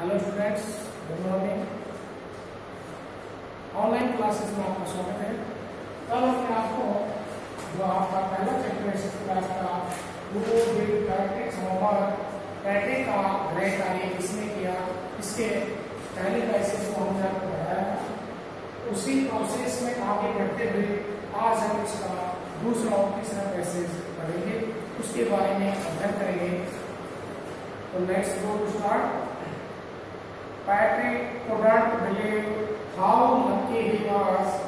Hello students good morning online classes में आपका स्वागत है। कल हमने आपको जो आपका पहला चैप्टर है क्लास का वो बिल पैट्रिक होमवर्क पैट्रिक का ग्रे कार्य किसने किया, इसके पहले पैसेज को हमने आपको पढ़ाया उसी प्रोसेस में आगे बढ़ते हुए आज हम इसका दूसरा और तीसरा पैसेज पढ़ेंगे। उसके बारे में अध्ययन करेंगे। तो let's go to start Patrick couldn't believe how lucky he was.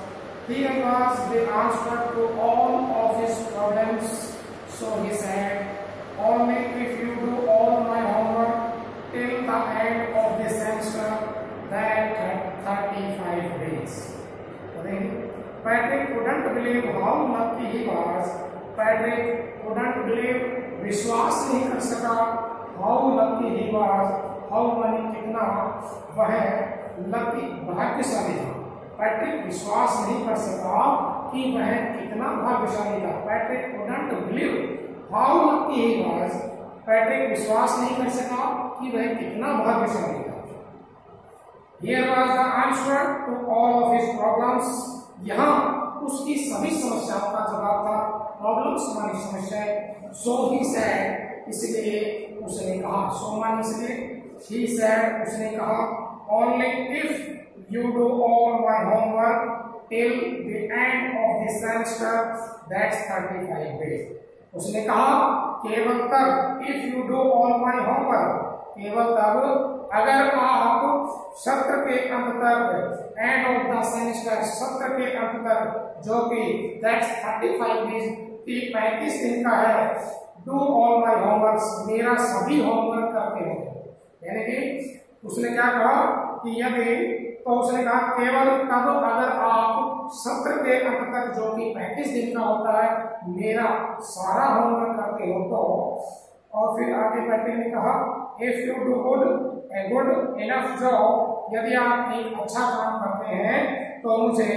Here was the answer to all of his problems. So he said, Only if you do all my homework till the end of the semester, that 35 days. Then Patrick couldn't believe how lucky he was. Patrick couldn't believe विश्वास नहीं कर सका how lucky he was how मानी कितना वह lucky भाग्यशाली था। Patrick विश्वास नहीं कर सका कि वह कितना भाग्यशाली था। Patrick couldn't believe how lucky he was. Patrick विश्वास नहीं कर सका कि वह कितना भाग्यशाली था। Here was the answer to all of his problems. यहाँ उसकी सभी समस्याओं का जवाब था। प्रॉब्लम्स मानी समस्याएँ सो ही सेड इसलिए उसने कहा, सो मानी इसलिए he said, उसने कहा, only if you do all my homework till the end of the semester, that's 35 days. उसने कहा, केवल तब, if you do all my homework, केवल तब, अगर आप सत्र के अंत तक एंड ऑफ़ द सेमेस्टर सत्र के अंत तक, जो कि दैट्स 35 डेज़ की 35 दिन का है डू ऑल माय होमवर्क मेरा सभी होमवर्क करते हो। यानी कि उसने क्या कहा कि यदि तो उसने कहा, केवल तब अगर आप सत्र के अंत तक जो कि पैंतीस दिन का होता है, मेरा सारा होमवर्क करते हो तो। और फिर आगे पैटिंग ने कहा if you do good a good enough job यदि आप एक अच्छा काम करते हैं तो मुझे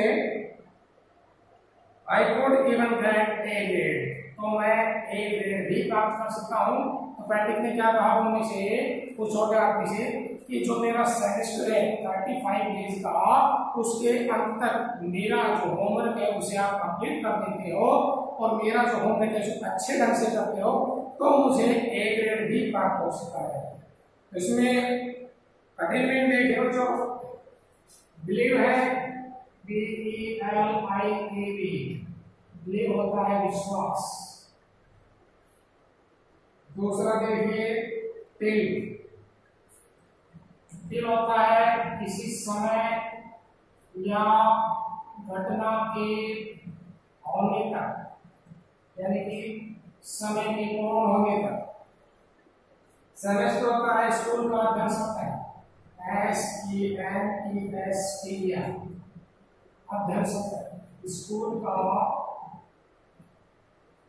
I could even get a grade तो मैं ए ग्रेड भी प्राप्त कर सकता हूँ। तो पैटिक ने क्या कहा उनमें से कुछ और आदमी से कि जो मेरा सेमेस्टर है थर्टी फाइव डेज़ का, उसके अंत तक मेरा जो होमवर्क है, उसे आप कंप्लीट कर देते हो और मेरा जो होमवर्क है, उसे अच्छे ढंग से करते हो तो मुझे ए ग्रेड भी प्राप्त हो सकता है। तो इसमें कठिन में देखिए जो बिलीव है B E L I A B believe होता है विश्वास। दूसरा देखिए तिल तिल होता है, किसी समय या घटना के होने तक, यानी कि समय के पूर्ण होने तक। सेमेस्टर होता है स्कूल का अध्ययन होता है। S E N E S T अध्ययन सत्र। स्कूल का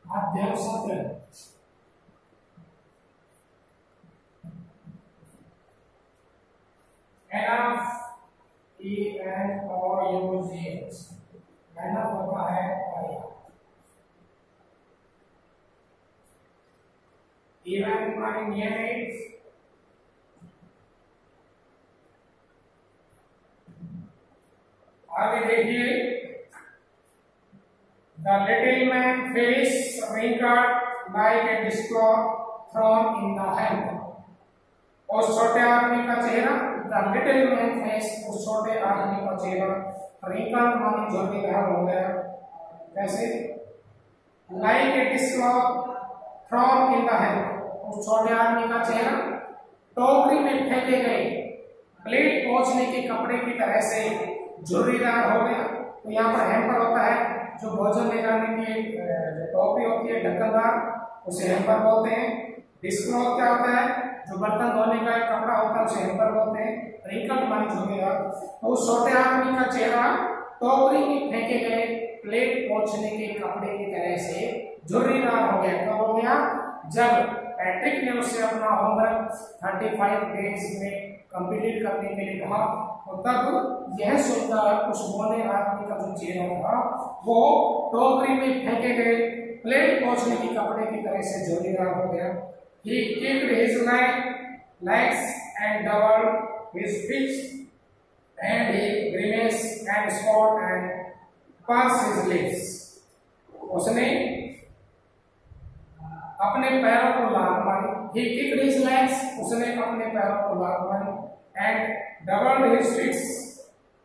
अध्ययन सत्र। E है माने आगे देखिए The little man face wrinkled like a discloth thrown in the hand. उस छोटे आदमी का चेहरा द लिटिल मैन फेस उस छोटे आदमी का चेहरा रिंकल माने झुर्रीदार हो गया कैसे like a dishcloth from in the hand उस छोटे आदमी का चेहरा टोकरी में फेंके गए। प्लेट पहुँचने के कपड़े की तरह से झुर्रीदार हो गया। तो यहाँ पर हैम्पर होता है, जो भोजन ले जाने की टोकरी होती है, ढक्कनदार, उसे हैम्पर बोलते हैं। डिस्क्लॉथ क्या होता है? जो बर्तन धोने का एक कपड़ा होता है, उसे हेम्पर बोलते हैं। रिंकल मानी झुकेगा तो उस छोटे आदमी का चेहरा टोकरी में फेंके गए, प्लेट पहुँचने के कपड़े की तरह से झुर्रीदार हो गया। कब हो गया? जब पैट्रिक ने उससे अपना होमवर्क 35 डेज़ में कंप्लीट करने के लिए कहा तो तब यह सुनकर उस बोने आदमी का जो चेहरा था, वो टोकरी में फेंके गए। प्लेट पहुँचने की कपड़े की तरह से झुर्रीदार हो गया। He kicked his leg, legs and doubled his feet, and he grimaced and swore and pursed his lips. उसने अपने पैरों को लात मारी he kicked his legs उसने अपने पैरों को लात मारी and doubled his fists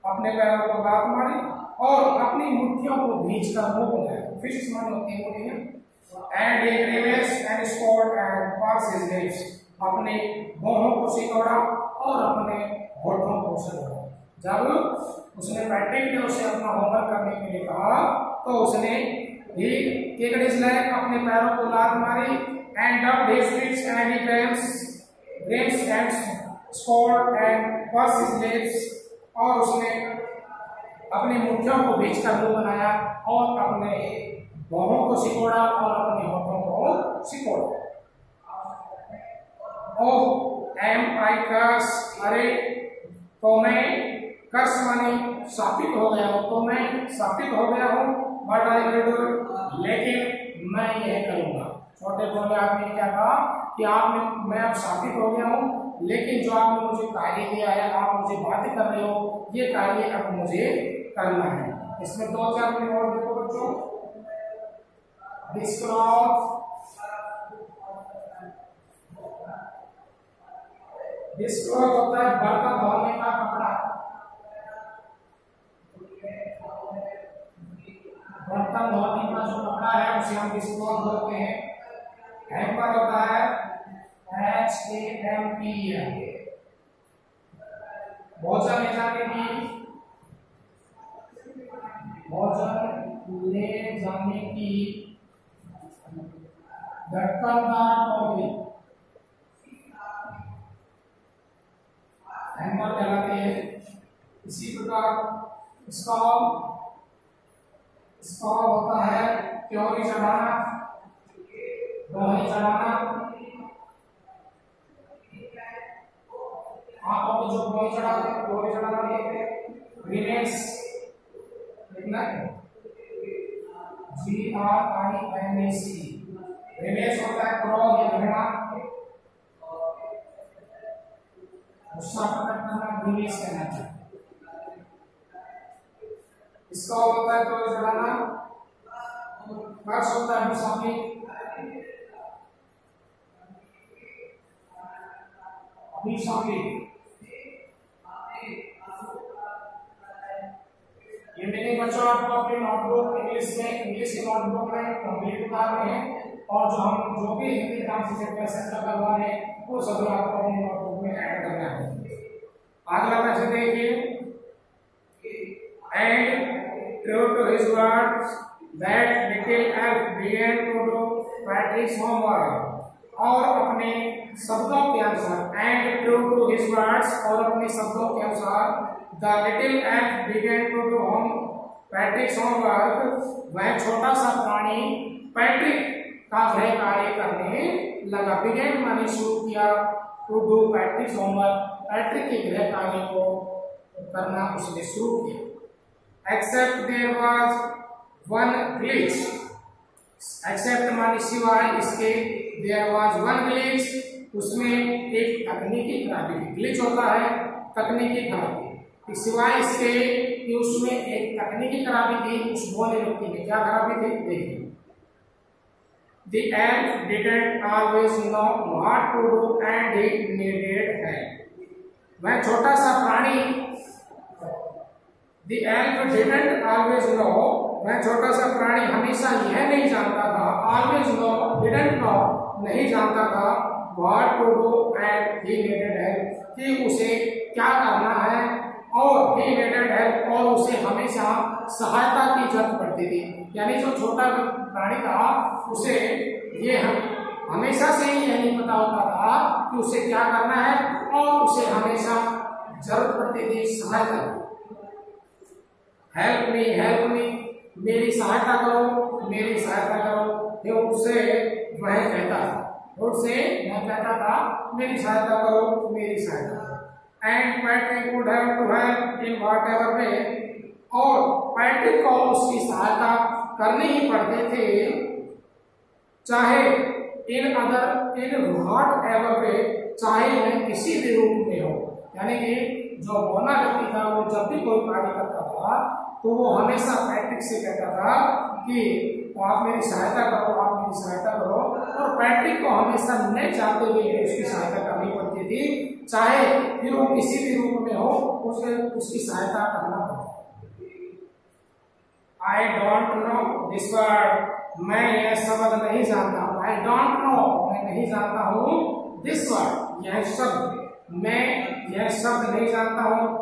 अपने पैरों को लात मारी और अपनी मुट्ठियों को भींच कर मुँह बनाया फिस्ट माने होती है and he grimaced and swore and pursed his lips अपने मुंहों को सिकोड़ा और अपने होठों को सिकोड़ा जब उसने पैट्रिक ने उसे अपना होमवर्क करने के लिए कहा तो उसने ही अपने पैरों को लात मारी and and he grams grams and and legs और उसने अपनी मुठियों को बीच कर मुँह बनाया और अपने बाहों को सिकोड़ा और अपने होठों को सिकोड़ा ओ एम आई कर्स अरे तो मैं कर्स माने सापित हो गया हूँ तो मैं सापित हो गया हूँ बट आई विल लेकिन मैं यह करूँगा छोटे बोले आदमी ने क्या कहा कि आपने मैं अब साबित हो गया हूँ लेकिन जो आपने मुझे कार्य दिया है आप मुझे बातें कर रहे हो ये कार्य अब मुझे करना है इसमें दो चार मिनट और देखो बच्चों डिस्क्रॉप डिस्क्रॉप होता है बर्तन धोने का कपड़ा बर्तन धोने का जो कपड़ा है उसे हम डिस्पोज बोलते हैं हेम्पर होता है एच ए एम पी भोजन ले जाने की भोजन ले जाने की हेम्पर कहलाते हैं। इसी प्रकार इसका स्टॉल होता है क्योरी चढ़ाना। दोहरी चढ़ाना। आँखों को जो दोहरी चढ़ाते हैं, दोहरी चढ़ाना ये रिमेक्स लिखना है। G R I N A C remarks होता है क्रो या घृणा गुस्सा प्रकट करना रिमेक्स कहना चाहिए इसका होता है तो चढ़ाना कर्ष होता है अभिशापी अभिशापी ये मैंने बच्चों आपको अपनी नोटबुक इंग्लिश में इंग्लिश की नोटबुक में कंप्लीट उतार रहे हैं और जो हम, जो भी हिंदी से क्वेश्चन का करवा रहे वो सब आपको अपनी नोटबुक में ऐड करना है। अगला क्वेश्चन देखिए and true to his words that little elf began to do Patrick's homework. और अपने शब्दों के अनुसार and true to his words और अपने शब्दों के अनुसार the little elf begin to do home Patrick's homework वह छोटा सा प्राणी, पैट्रिक का गृह कार्य करने लगा बिगेन माने शुरू किया to do Patrick's homework Patrick के गृह कार्य को करना उसने शुरू किया। Except there was one glitch except माने सिवाय इसके there was one glitch उसमें एक तकनीकी खराबी ग्लिच होता है, तकनीकी खराबी। सिवाय इसके, कि उसमें एक तकनीकी खराबी थी, उस बोले व्यक्ति में क्या खराबी थी? देखिए। The elf didn't always know what to do and he needed help. वह छोटा सा प्राणी The elf didn't always know वह छोटा सा प्राणी हमेशा यह नहीं जानता था always know didn't know नहीं जानता था what to do and he needed help कि उसे क्या करना है और he needed help और उसे हमेशा सहायता की ज़रूरत पड़ती थी यानी जो छोटा प्राणी था उसे, ये हम हमेशा से ही यह नहीं पता होता था कि उसे क्या करना है और उसे हमेशा ज़रूरत पड़ती थी सहायता हेल्प मी हेल्प मी मेरी सहायता करो, मेरी सहायता करो। ये उससे वह कहता था, उससे वह कहता था, मेरी सहायता करो, मेरी सहायता and Patrick would have to help in whatever way और पैट्रिक को उसकी सहायता करनी ही पड़ते थे चाहे in other in whatever way चाहे वह किसी भी रूप में हो, यानी कि जो बोना व्यक्ति था, वो जब भी कोई कार्य करता था तो वो हमेशा पैट्रिक से कहता था कि आप मेरी सहायता करो, आप मेरी सहायता करो। और पैट्रिक को हमेशा न चाहते हुए उसकी सहायता करनी पड़ती थी। चाहे फिर वो किसी भी रूप में हो, उसे उसकी सहायता करना पड़ता I don't know this word मैं यह शब्द नहीं जानता। हूँ आई डोंट नो मैं नहीं जानता हूँ दिस वर्ड यह शब्द। मैं यह शब्द नहीं जानता हूँ.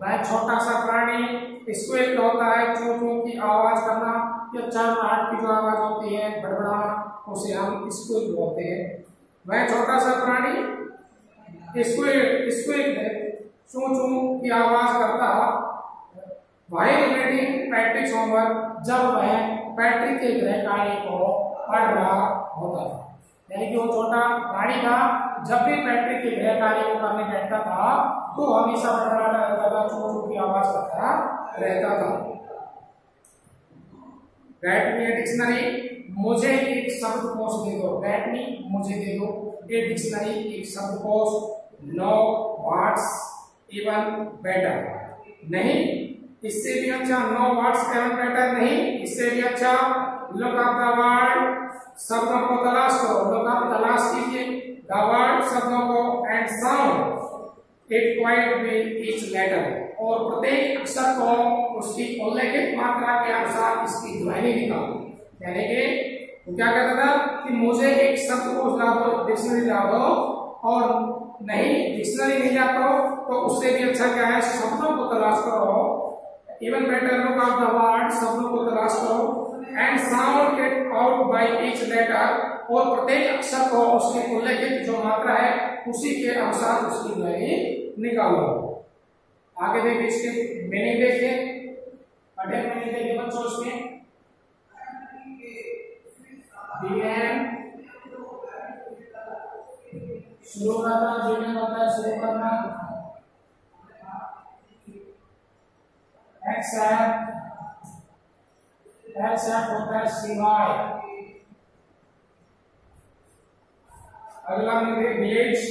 वह छोटा सा प्राणी स्क्वेल होता है चू चू की आवाज़ करना। या चरनाहट की जो आवाज़ होती है, बड़बड़ाना, उसे हम स्क्वेल बोलते हैं। वह छोटा सा प्राणी स्क्वेल स्क्वेल चू चू की आवाज़ करता। वाइल रीडिंग पैट्रिक होमवर्क जब वह पैट्रिक के गृह कार्य को पढ़ रहा होता था। यानी कि वो छोटा प्राणी था, जब भी पैट्रिक के गृह कार्य को करने बैठता था तो हमेशा बड़बड़ाता रहता था छोटी छोटी आवाज़ करता रहता था। बैट डिक्शनरी, मुझे एक शब्द कोश दे दो। बैट मुझे दे दो। ए डिक्शनरी एक शब्द कोश नो वर्ड्स इवन बेटर नहीं इससे भी अच्छा नो वर्ड्स इवन बेटर नहीं, इससे भी अच्छा लुक अप द वर्ड शब्दों को तलाश करो। लोग आप तलाश कीजिए। द वर्ड शब्दों को and sound it quite with each letter और प्रत्येक अक्षर को उसकी उल्लेखित मात्रा के अनुसार इसकी ध्वनि निकालो। यानी कि क्या कहता था कि मुझे एक शब्द को ला दो डिक्शनरी ला दो, और नहीं डिक्शनरी नहीं ला पाओ तो उससे भी अच्छा क्या है? शब्दों को तलाश करो। Even better look of the word शब्दों को तलाश करो and sound it out by each letter और प्रत्येक अक्षर को उसके उल्लेखित जो मात्रा है, उसी के अनुसार उसकी ध्वनि निकालो। आगे देखिए इसके मीनिंग देखिए। अध्ययन मीनिंग देखिए बच्चों इसमें बिगैन शुरू करना बिगैन होता है शुरू करना एक्सेप्ट एफ़ होता है सिवाय अगला मेरे विलेज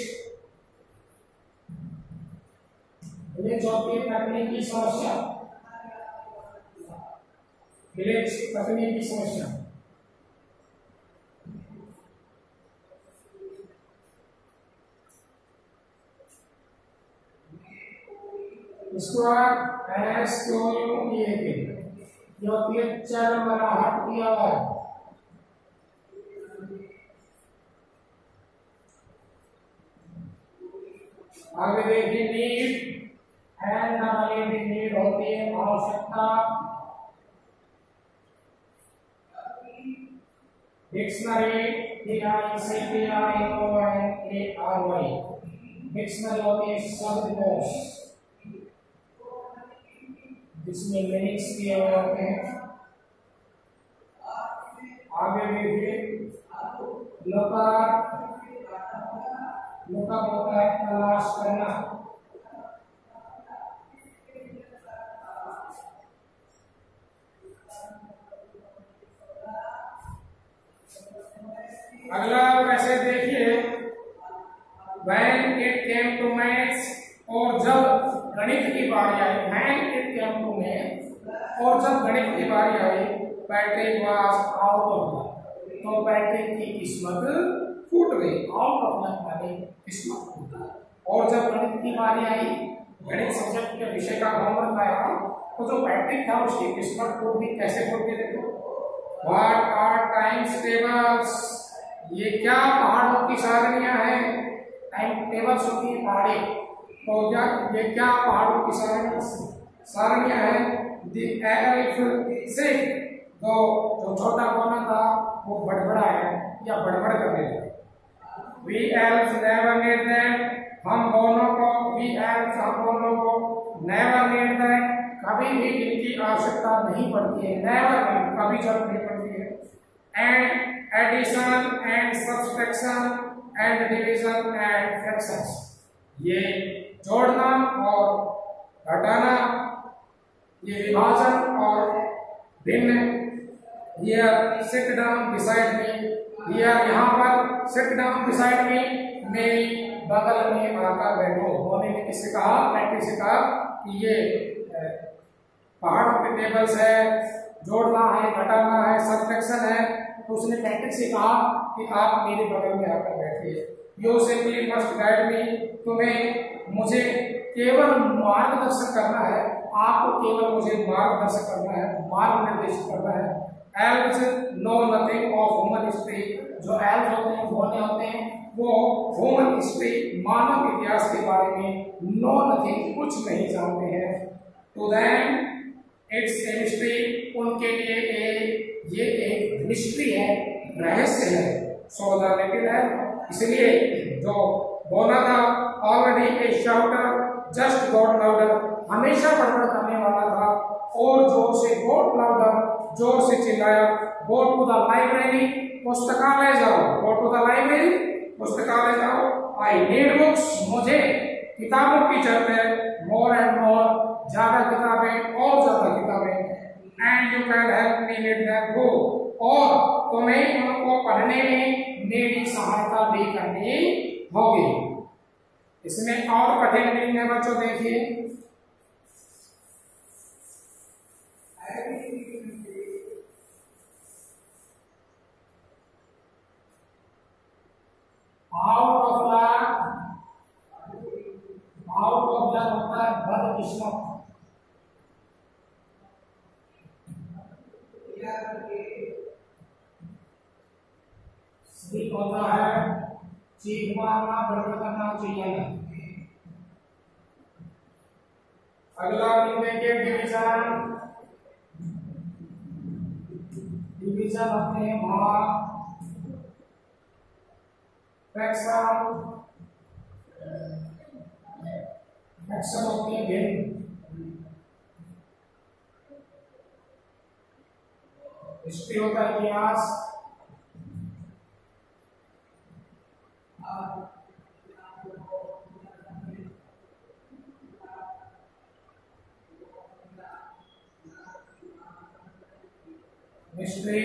विलेज होती है तकनीकी समस्या। विलेज तकनीकी समस्या। आप एस क्यों ये जो चरण वाला हट किया हुआ है। आगे देखिए नीड एंड नॉलेज नीड होती है, आवश्यकता। Dictionary D I C T I O N A R Y dictionary होती है शब्दकोश जिसमें लिरिक्स किए हुए होते हैं। आगे देखिए लकार लुकअप होता है तलाश करना। अगला वैसे देखिए। When it came to maths और जब गणित की बारी आई, मैन इट केम में, और जब गणित की बारी आई, पैट्रिक वाज आउट ऑफ़ तो पैट्रिक की किस्मत फूट गई आउट ऑफ़ लक माने किस्मत फूटा और जब गणित की बारी आई, गणित सब्जेक्ट के विषय का होमवर्क आया तो जो पैट्रिक था, उसकी किस्मत फूट गई कैसे फूट गई देखो? व्हाट आर टाइम्स टेबल्स ये क्या पहाड़ों की सारणियाँ हैं? टाइम टेबल्स होती है पहाड़ी तो क्या, ये क्या पहाड़ों की सारणी सारणियाँ है? दी एल्फ से तो जो छोटा कोना था, वो बड़बड़ा है, या बड़बड़ करने लगा we elf never need that हम दोनों को वी एल्फ हम दोनों को नेवर नीड दैट कभी भी इनकी आवश्यकता नहीं पड़ती है। नेवर कभी ज़रूरत नहीं पड़ती है। And addition and subtraction and division and fractions ये जोड़ना और घटाना ये विभाजन और भिन्न here sit down beside me यहाँ पर सिट डाउन बिसाइड में मेरी बगल में आकर बैठो। होने ने किससे कहा? प्रैक्टिस से कहा कि ये पहाड़ के टेबल्स है जोड़ना है घटाना है सबट्रैक्शन है। तो उसने प्रैक्टिस से कहा कि आप मेरे बगल में आकर बैठिए। You simply must guide me तुम्हें मुझे केवल मार्गदर्शन करना है। आपको केवल मुझे मार्गदर्शन करना है मार्ग निर्देशित करना है। Else no nothing of human history जो एल्स होते हैं होने होते हैं। वो ह्यूमन हिस्ट्री मानव इतिहास के बारे में नो नथिंग कुछ नहीं जानते हैं। तो देन इट्स ए मिस्ट्री उनके लिए ये एक मिस्ट्री है, रहस्य है। सो द है। इसलिए जो बोला था already a shouter just got louder हमेशा बड़बड़ करने वाला था। और ज़ोर से गॉड लाउडर ज़ोर से चिल्लाया गो टू द लाइब्रेरी पुस्तकालय जाओ गो टू द लाइब्रेरी पुस्तकालय जाओ। आई नीड बुक्स मुझे किताबों की ज़रूरत है मोर एंड मोर ज़्यादा किताबें, और ज़्यादा किताबें। And you can help me read that book और तुम्हें उनको पढ़ने में मेरी सहायता भी करनी होगी। इसमें और कठिन मीनिंग है बच्चों देखिए। Of luck out of luck होता है बदकिस्मत। स्लीप होता है चीख मारना बड़बड़ करना चाहिए अगला लिखेंगे डिवीज़न डिवीज़न होते हैं भाग फ्रैक्शन फ्रैक्शन होते भिन्न हिस्ट्री होता है इतिहास मिस्ट्री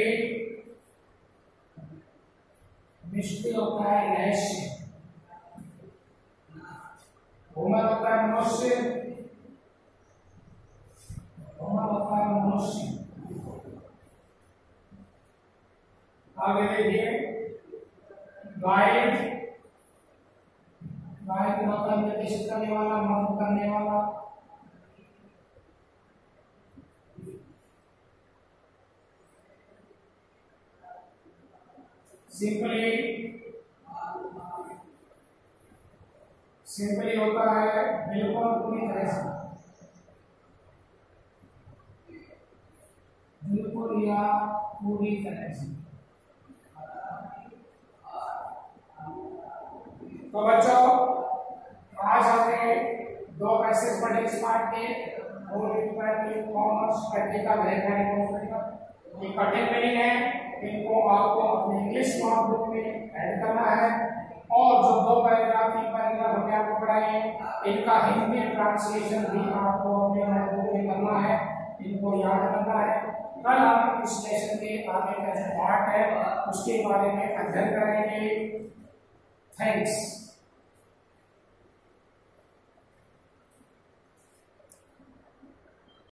मिस्ट्री होता है रहस्य। होमर होता है मनुष्य होमर होता है मनुष्य। आगे देखिए गाइड गाइड होता है निर्देशित करने वाला मन करने वाला? सिंपली सिंपली होता है बिल्कुल पूरी तरह से। बिल्कुल या पूरी तरह से। तो बच्चों, आज हमने दो पैसेज पढ़े इस पार्ट के, और कॉमर्स प्रैक्टिकल है कठिन मीनिंग है इनको आपको अपने इंग्लिश नोटबुक में ऐड करना है। और जो दो पैराग्राफ, तीन पैराग्राफ हमने आपको पढ़ाए इनका हिंदी ट्रांसलेशन भी आपको अपने नोटबुक में करना है। इनको याद करना है। कल हम लेसन के आगे का जो पार्ट है, उसके बारे में अध्ययन करेंगे। थैंक्स